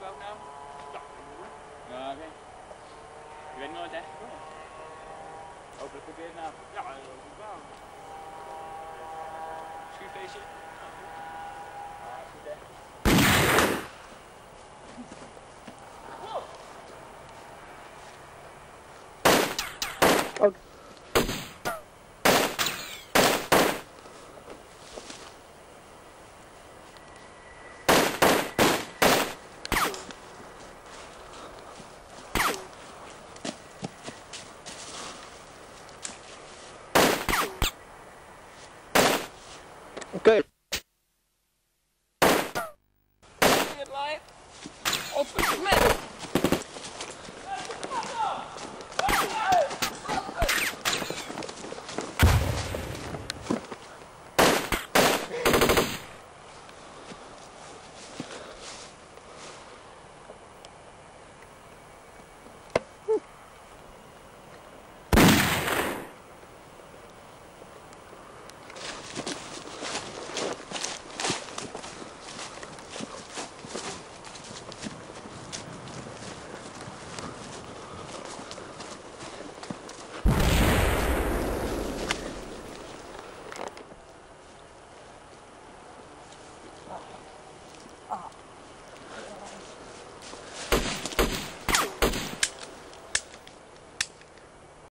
spooknaam? Ja, Ja, oké. Je weet nooit echt. Hopelijk goed weer nou. ja, dat is een baan. Schuurfeestje? Ah, Oké. Live. Op het up.